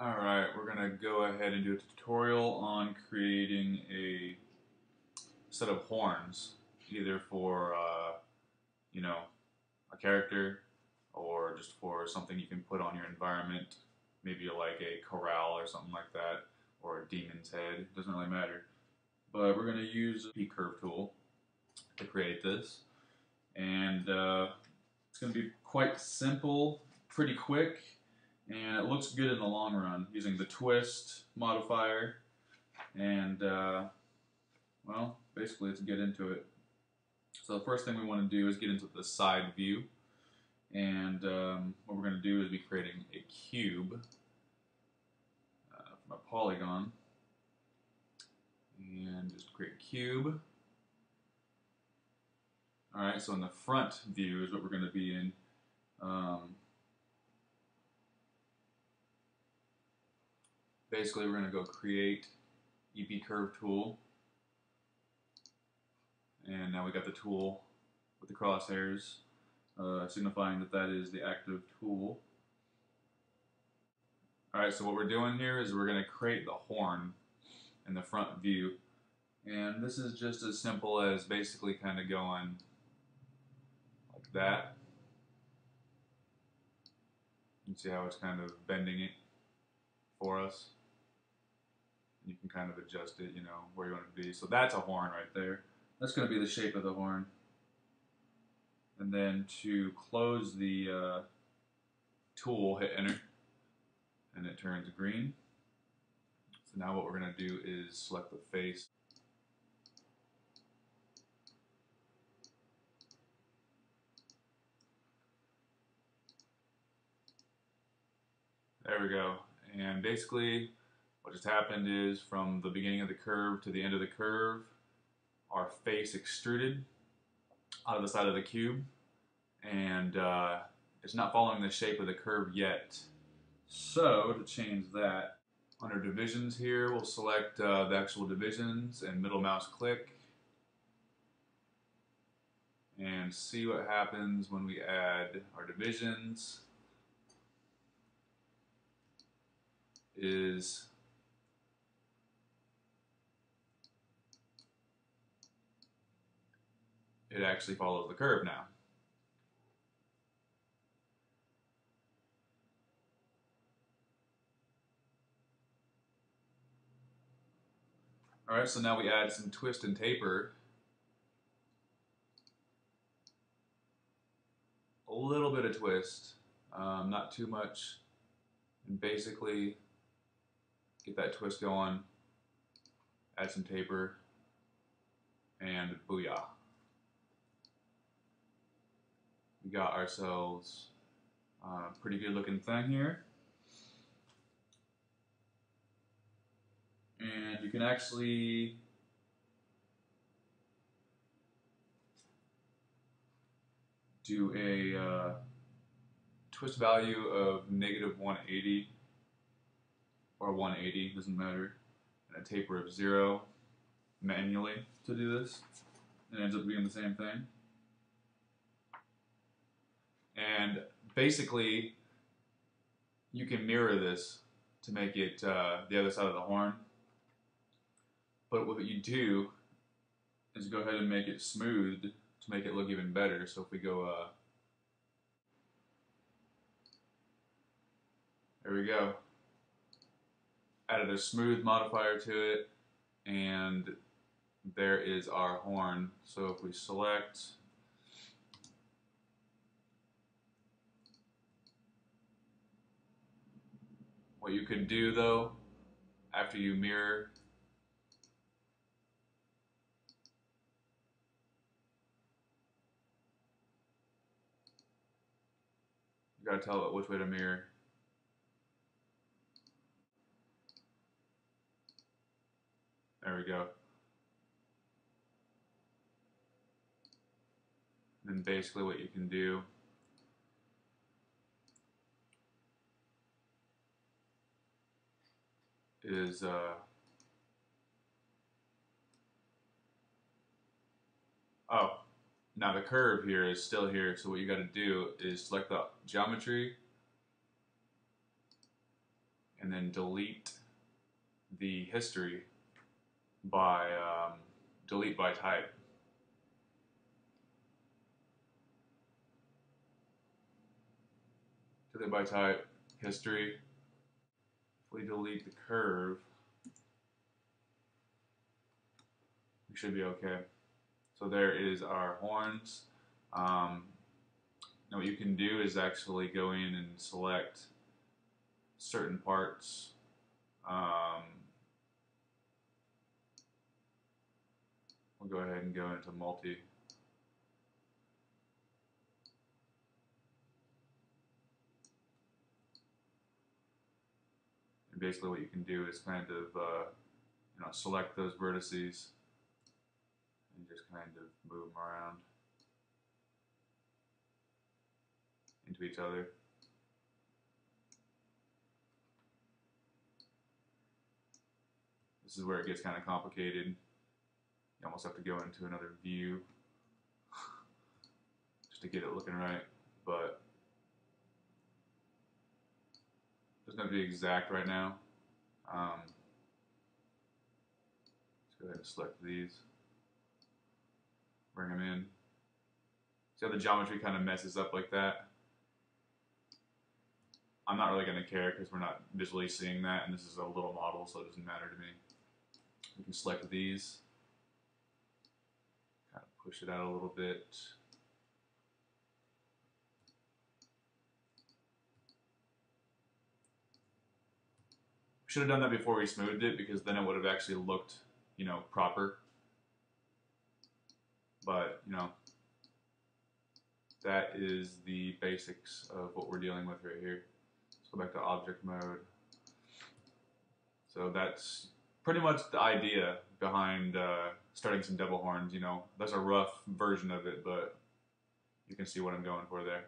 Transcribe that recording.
Alright, we're going to go ahead and do a tutorial on creating a set of horns, either for, uh, you know, a character or just for something you can put on your environment, maybe like a corral or something like that, or a demon's head, it doesn't really matter. But we're going to use a curve tool to create this, and uh, it's going to be quite simple, pretty quick, and it looks good in the long run using the twist modifier. And uh, well basically let's get into it. So the first thing we want to do is get into the side view. And um, what we're going to do is be creating a cube uh, from a polygon. And just create cube. Alright so in the front view is what we're going to be in. Um, basically we're going to go create EP curve tool and now we got the tool with the crosshairs uh, signifying that that is the active tool. Alright, so what we're doing here is we're going to create the horn in the front view and this is just as simple as basically kind of going like that. You can see how it's kind of bending it for us you can kind of adjust it, you know, where you want it to be. So that's a horn right there. That's going to be the shape of the horn. And then to close the uh, tool, hit enter, and it turns green. So now what we're going to do is select the face. There we go. And basically what just happened is from the beginning of the curve to the end of the curve, our face extruded out of the side of the cube and uh, it's not following the shape of the curve yet. So to change that, under divisions here, we'll select uh, the actual divisions and middle mouse click and see what happens when we add our divisions is it actually follows the curve now. Alright, so now we add some twist and taper. A little bit of twist, um, not too much, and basically get that twist going, add some taper, and booyah. We got ourselves a pretty good looking thing here. And you can actually do a uh, twist value of negative 180 or 180, doesn't matter, and a taper of zero manually to do this. It ends up being the same thing. And basically, you can mirror this to make it uh, the other side of the horn. But what you do is go ahead and make it smooth to make it look even better. So if we go, uh, there we go. Added a smooth modifier to it, and there is our horn. So if we select What you can do though, after you mirror, you gotta tell it which way to mirror. There we go. And basically what you can do is uh, oh now the curve here is still here so what you got to do is select the geometry and then delete the history by um, delete by type. Delete by type, history. If we delete the curve, we should be okay. So there is our horns. Um, now what you can do is actually go in and select certain parts. Um, we'll go ahead and go into multi. And basically what you can do is kind of, uh, you know, select those vertices and just kind of move them around. into each other. This is where it gets kind of complicated. You almost have to go into another view just to get it looking right, but doesn't have to be exact right now. Um, let's go ahead and select these, bring them in. See how the geometry kind of messes up like that? I'm not really going to care because we're not visually seeing that, and this is a little model, so it doesn't matter to me. We can select these, kind of push it out a little bit. Should have done that before we smoothed it because then it would have actually looked, you know, proper. But, you know, that is the basics of what we're dealing with right here. Let's go back to object mode. So that's pretty much the idea behind uh, starting some devil horns. You know, that's a rough version of it, but you can see what I'm going for there.